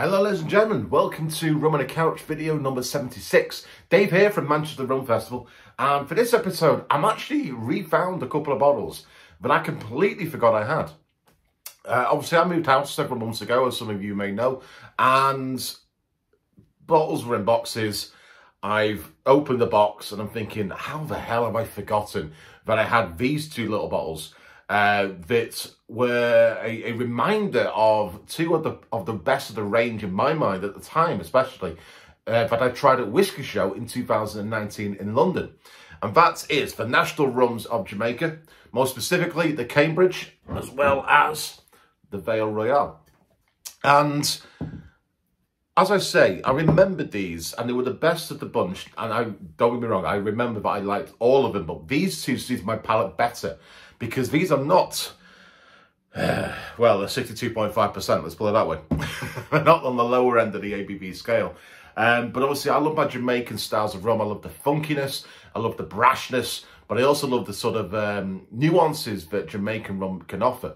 Hello ladies and gentlemen, welcome to Rum on a Couch video number 76. Dave here from Manchester Rum Festival and for this episode I'm actually refound a couple of bottles that I completely forgot I had. Uh, obviously I moved house several months ago as some of you may know and bottles were in boxes. I've opened the box and I'm thinking how the hell have I forgotten that I had these two little bottles uh, that were a, a, reminder of two of the of the best of the range in my mind at the time, especially uh, that I tried at Whiskey Show in 2019 in London. And that is the National Rums of Jamaica, more specifically the Cambridge, as well as the Vale Royal. And as I say, I remembered these and they were the best of the bunch. And I don't get me wrong, I remember that I liked all of them, but these two suited my palate better because these are not, uh, well, they're 62.5%, let's put it that way. not on the lower end of the ABV scale. Um, but obviously, I love my Jamaican styles of rum. I love the funkiness, I love the brashness, but I also love the sort of um, nuances that Jamaican rum can offer.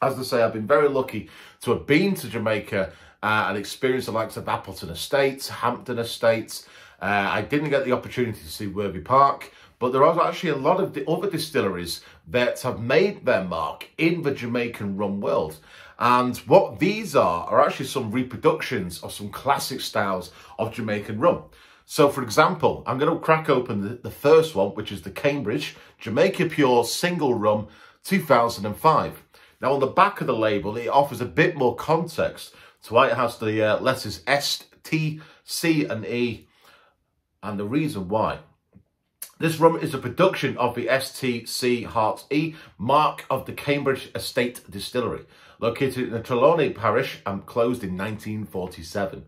As I say, I've been very lucky to have been to Jamaica uh, and experienced the likes of Appleton Estates, Hampden Estates. Uh, I didn't get the opportunity to see Worthy Park, but there are actually a lot of the other distilleries that have made their mark in the Jamaican rum world. And what these are, are actually some reproductions of some classic styles of Jamaican rum. So for example, I'm going to crack open the, the first one, which is the Cambridge Jamaica Pure Single Rum 2005. Now on the back of the label, it offers a bit more context to why it has the uh, letters S, T, C and E and the reason why. This rum is a production of the STC Heart E, mark of the Cambridge Estate Distillery, located in the Trelawny Parish and closed in 1947.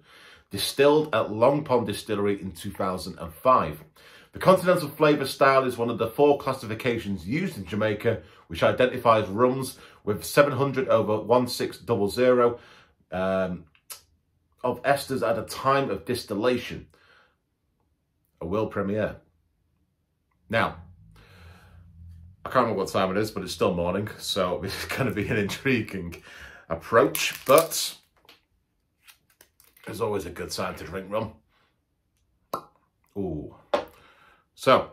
Distilled at Long Pond Distillery in 2005. The continental flavour style is one of the four classifications used in Jamaica, which identifies rums with 700 over 1600 um, of esters at a time of distillation. A world premiere. Now, I can't remember what time it is, but it's still morning, so it's going to be an intriguing approach, but it's always a good time to drink rum. Ooh. So,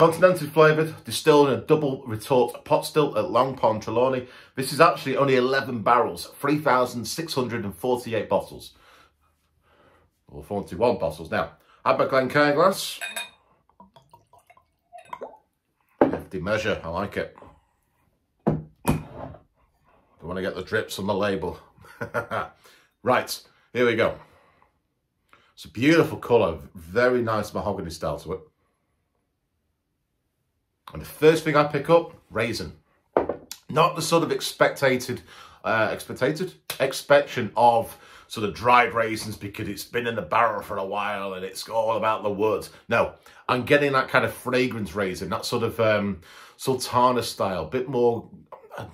continental flavoured, distilled in a double retort pot still at Long Pond Trelawny. This is actually only 11 barrels, 3,648 bottles. Or 41 bottles. Now, have my Glencairn glass. hefty measure. I like it. Don't want to get the drips on the label. right, here we go. It's a beautiful colour, very nice mahogany style to it. And the first thing I pick up, raisin. Not the sort of expected, uh, expectation of sort of dried raisins because it's been in the barrel for a while and it's all about the wood. No, I'm getting that kind of fragrance raisin, that sort of um, sultana style, bit more,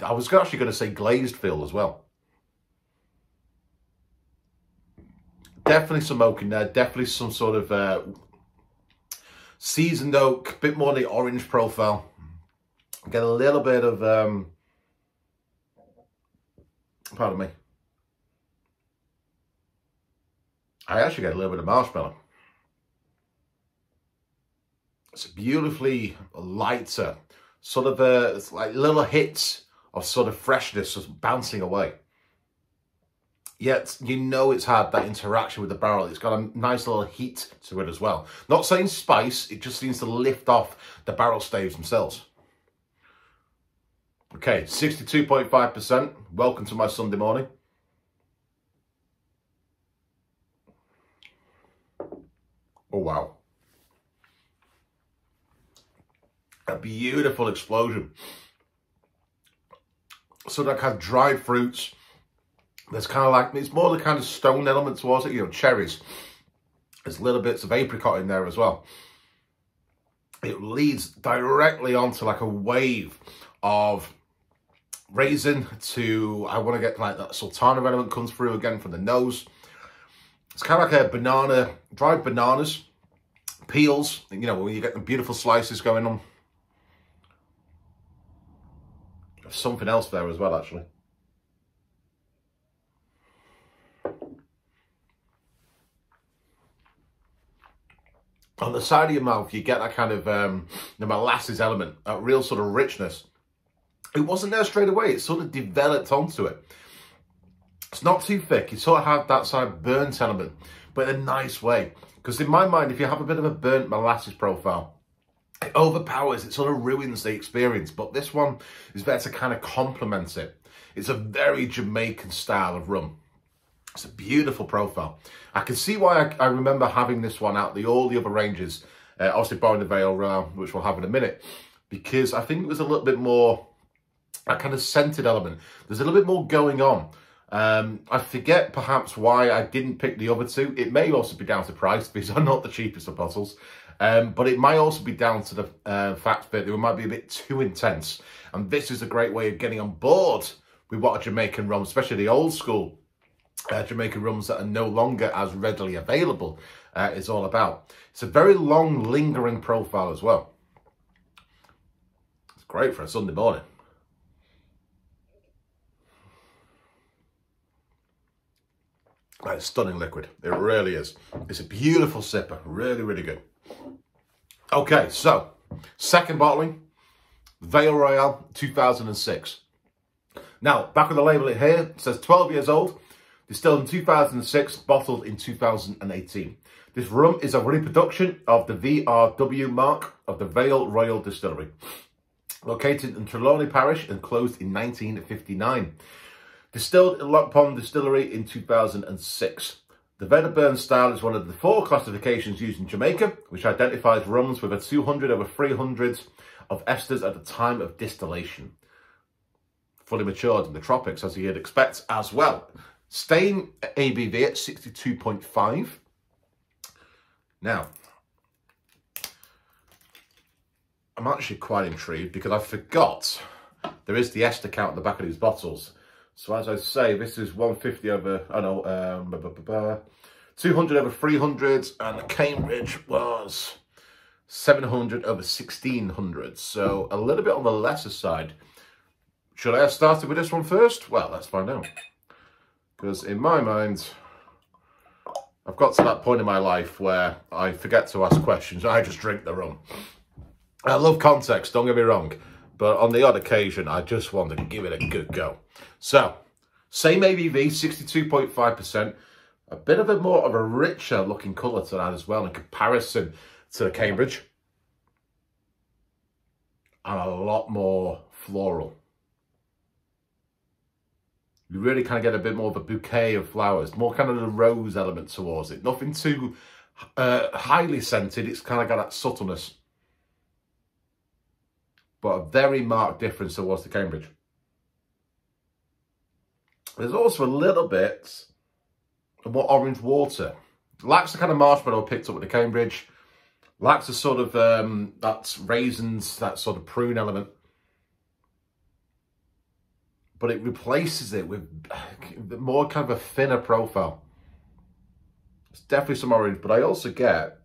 I was actually going to say glazed feel as well. Definitely some oak in there, definitely some sort of uh, seasoned oak, bit more the orange profile. Get a little bit of, um, pardon me, I actually get a little bit of marshmallow. It's beautifully lighter, sort of a, it's like little hits of sort of freshness just bouncing away. Yet you know it's had that interaction with the barrel. It's got a nice little heat to it as well. Not saying spice, it just seems to lift off the barrel staves themselves. Okay, 62.5%. Welcome to my Sunday morning. Oh, wow. A beautiful explosion. So that kind of dried fruits. There's kind of like, it's more the kind of stone element towards it, you know, cherries. There's little bits of apricot in there as well. It leads directly onto like a wave of raisin to, I want to get like that sultana element comes through again from the nose. It's kind of like a banana, dried bananas peels, you know, when you get the beautiful slices going on. Something else there as well, actually. On the side of your mouth, you get that kind of um, the molasses element, that real sort of richness. It wasn't there straight away. It sort of developed onto it. It's not too thick. You sort of have that sort of burnt element, but in a nice way. Because in my mind, if you have a bit of a burnt molasses profile, it overpowers, it sort of ruins the experience. But this one is there to kind of complement it. It's a very Jamaican style of rum. It's a beautiful profile. I can see why I, I remember having this one out the all the other ranges. Uh, obviously, Barring the Vale, uh, which we'll have in a minute. Because I think it was a little bit more, that kind of scented element. There's a little bit more going on. Um, I forget perhaps why I didn't pick the other two. It may also be down to price because I'm not the cheapest of bottles. Um, but it might also be down to the uh, fact that they might be a bit too intense. And this is a great way of getting on board with what a Jamaican rum, especially the old school uh, Jamaican rums that are no longer as readily available, uh, is all about. It's a very long, lingering profile as well. It's great for a Sunday morning. It's stunning liquid. It really is. It's a beautiful sipper. Really, really good. Okay, so second bottling, Vale Royal 2006. Now, back on the label here, it says 12 years old, distilled in 2006, bottled in 2018. This rum is a reproduction of the VRW mark of the Vale Royal Distillery, located in Trelawny Parish and closed in 1959. Distilled in Long Pond Distillery in 2006. The Wedderburn style is one of the four classifications used in Jamaica, which identifies rums with a 200 over 300 of esters at the time of distillation. Fully matured in the tropics, as you'd expect as well. Staying ABV at 62.5. Now, I'm actually quite intrigued because I forgot there is the ester count at the back of these bottles. So as I say, this is 150 over, I know, um, blah, blah, blah, 200 over 300 and the Cambridge was 700 over 1600. So a little bit on the lesser side. Should I have started with this one first? Well, let's find out. Because in my mind, I've got to that point in my life where I forget to ask questions. I just drink the rum. I love context, don't get me wrong. But on the odd occasion, I just wanted to give it a good go. So, same ABV, 62.5%. A bit of a more of a richer looking colour to that as well in comparison to Cambridge. And a lot more floral. You really kind of get a bit more of a bouquet of flowers, more kind of the rose element towards it. Nothing too uh, highly scented, it's kind of got that subtleness but a very marked difference towards the Cambridge. There's also a little bit of more orange water. Lacks the kind of marshmallow picked up with the Cambridge. Lacks a sort of, um, that raisins, that sort of prune element. But it replaces it with more kind of a thinner profile. It's definitely some orange, but I also get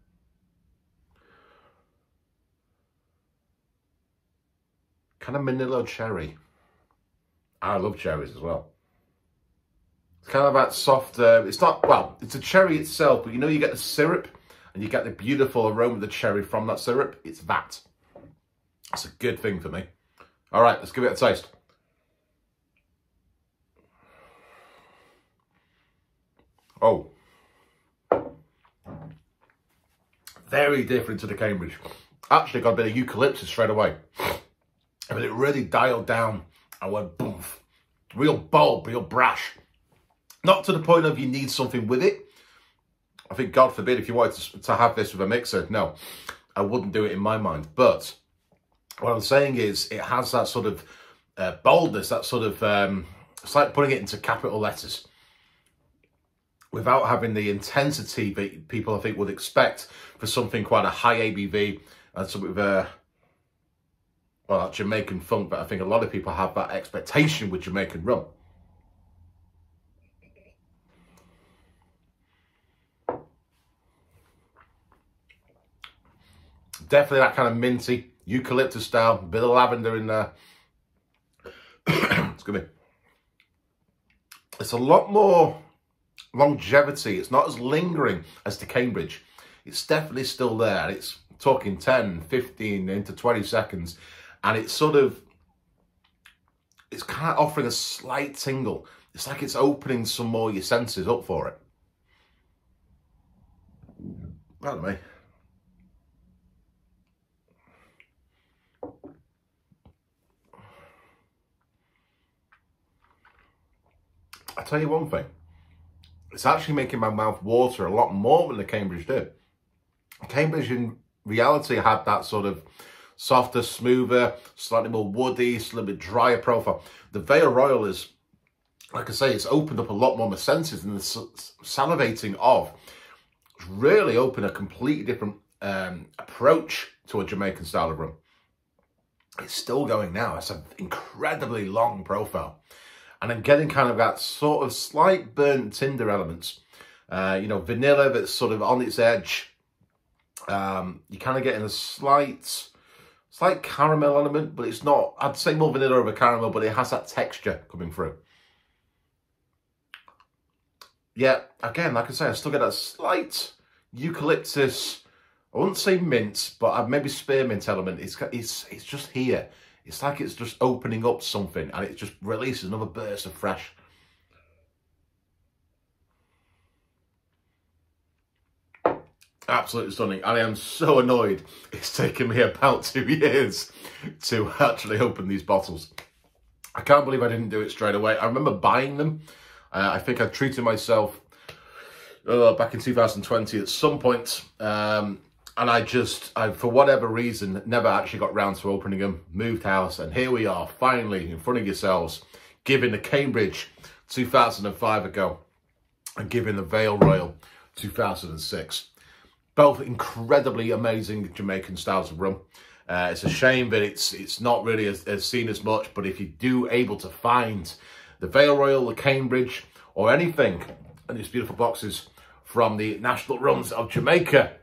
kind of Manila cherry. I love cherries as well. It's kind of that soft, uh, it's not, well, it's a cherry itself, but you know you get the syrup and you get the beautiful aroma of the cherry from that syrup. It's that. That's a good thing for me. All right, let's give it a taste. Oh. Very different to the Cambridge. Actually got a bit of eucalyptus straight away. Mean, it really dialed down. I went boom, real bold, real brash. Not to the point of you need something with it. I think, God forbid, if you wanted to, to have this with a mixer, no, I wouldn't do it in my mind. But what I'm saying is it has that sort of uh, boldness, that sort of, um, it's like putting it into capital letters without having the intensity that people, I think, would expect for something quite a high ABV and sort of uh, well, that Jamaican funk, but I think a lot of people have that expectation with Jamaican rum. Definitely that kind of minty, eucalyptus style, bit of lavender in there. Excuse gonna. It's a lot more longevity. It's not as lingering as the Cambridge. it's definitely still there. It's talking 10, 15 into 20 seconds. And it's sort of, it's kind of offering a slight tingle. It's like it's opening some more your senses up for it. Pardon me. I tell you one thing, it's actually making my mouth water a lot more than the Cambridge did. Cambridge in reality had that sort of softer, smoother, slightly more woody, slightly drier profile. The Vale Royal is, like I say, it's opened up a lot more my senses and the salivating of it's really opened a completely different um, approach to a Jamaican style of rum. It's still going now. It's an incredibly long profile. And I'm getting kind of that sort of slight burnt tinder elements. Uh, you know, vanilla that's sort of on its edge. Um, you're kind of getting a slight, slight caramel element, but it's not, I'd say more vanilla over caramel, but it has that texture coming through. Yeah, again, like I say, I still get that slight eucalyptus, I wouldn't say mint, but maybe spearmint element. It's, it's, it's just here. It's like it's just opening up something and it just releases another burst of fresh. Absolutely stunning. And I am so annoyed it's taken me about two years to actually open these bottles. I can't believe I didn't do it straight away. I remember buying them. Uh, I think I treated myself uh, back in 2020 at some point. Um, and I just, I, for whatever reason, never actually got round to opening them, moved house, and here we are, finally, in front of yourselves, giving the Cambridge 2005 ago, and giving the Vale Royal 2006. Both incredibly amazing Jamaican styles of rum. Uh, it's a shame that it's it's not really as, as seen as much, but if you do able to find the Vale Royal, the Cambridge, or anything and these beautiful boxes from the National Rums of Jamaica,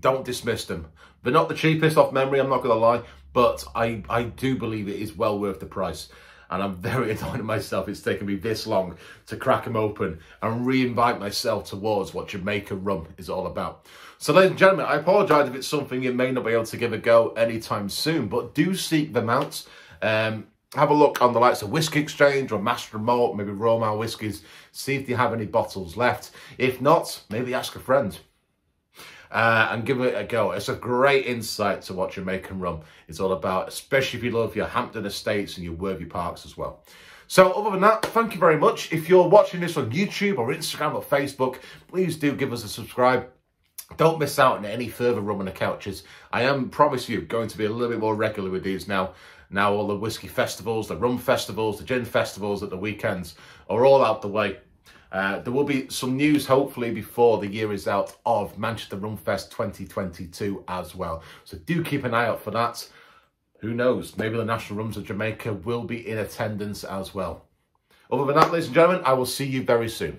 don't dismiss them. They're not the cheapest off memory, I'm not going to lie, but I, I do believe it is well worth the price. And I'm very annoyed at myself it's taken me this long to crack them open and re-invite myself towards what Jamaica rum is all about. So ladies and gentlemen, I apologise if it's something you may not be able to give a go anytime soon, but do seek them out. Um, have a look on the likes of Whiskey Exchange or Master Malt, maybe Royal Whiskies, see if they have any bottles left. If not, maybe ask a friend uh, and give it a go. It's a great insight to what Jamaican rum is all about, especially if you love your Hampden Estates and your Worthy Parks as well. So other than that, thank you very much. If you're watching this on YouTube or Instagram or Facebook, please do give us a subscribe. Don't miss out on any further rum on the couches. I am, promise you, going to be a little bit more regular with these now. Now all the whiskey festivals, the rum festivals, the gin festivals at the weekends are all out the way. Uh, there will be some news, hopefully, before the year is out of Manchester Rumfest 2022 as well. So do keep an eye out for that. Who knows? Maybe the National Rums of Jamaica will be in attendance as well. Other than that, ladies and gentlemen, I will see you very soon.